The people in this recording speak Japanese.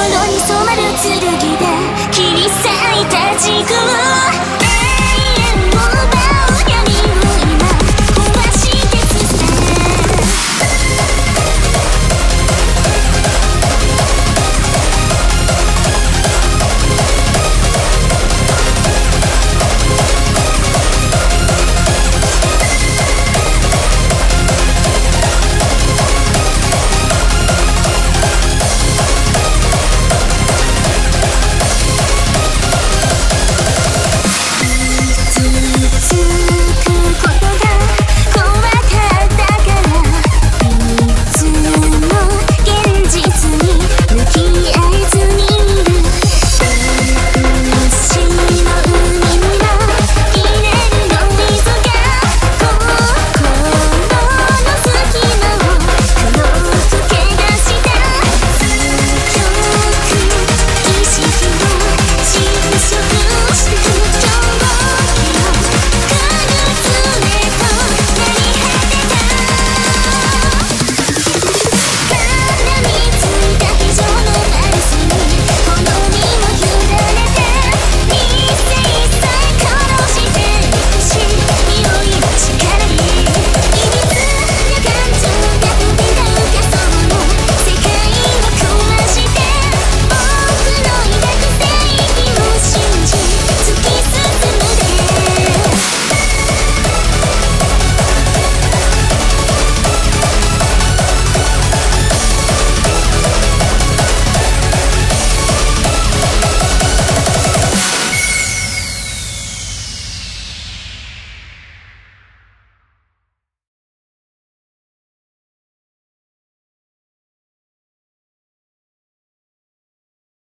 心に染まる剣で切り裂いた地